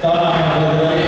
Tá, tá, tá, tá